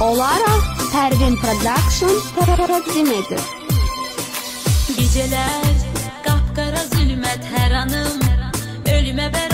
olaraq Pərvin Production təqdim edir. Gecələr qapqara zülmət hər anım ölümə bər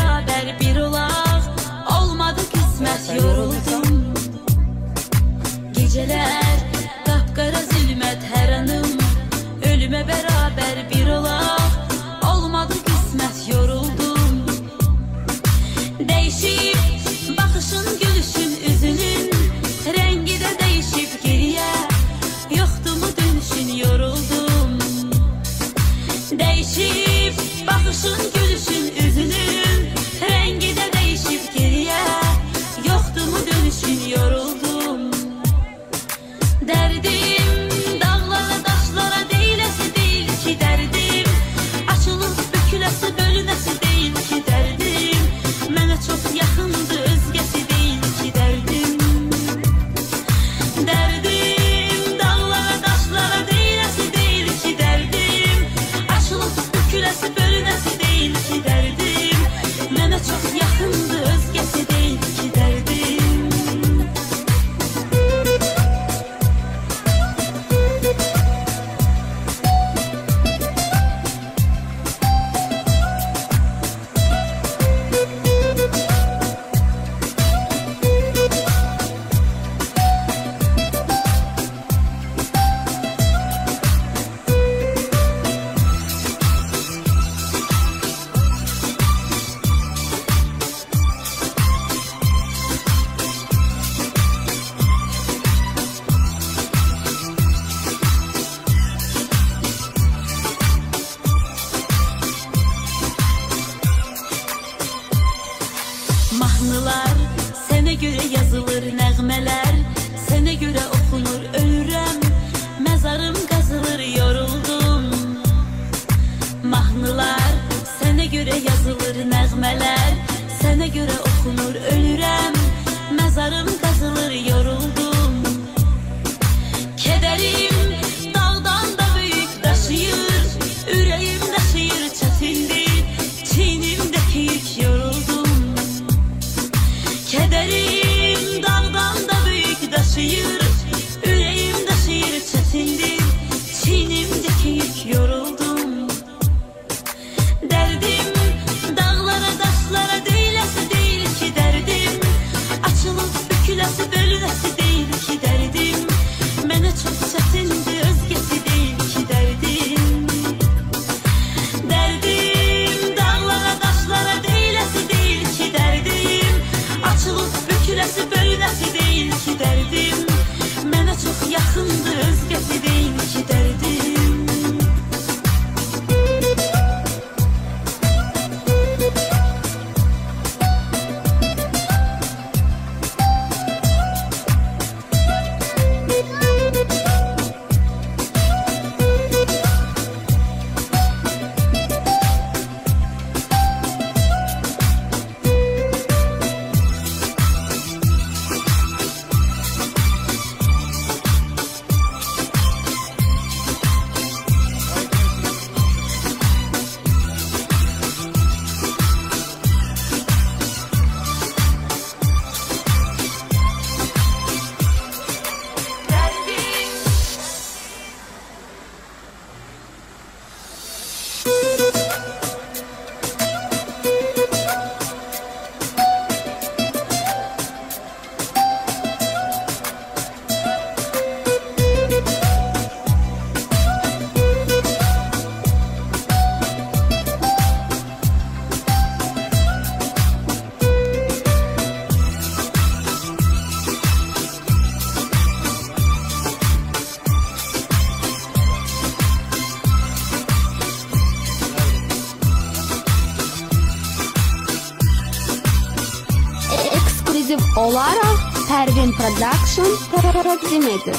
şarkılar Sənə görə yazılır nəğmələr Sənə görə oxunur ölürəm Məzarım qazılır yoruldum. Mahnılar Sənə görə yazılır nəğmələr Sənə görə oxunur ölürəm Məzarım qazılır yoruldum. see you olaraq Pərvin Production təqdim edir.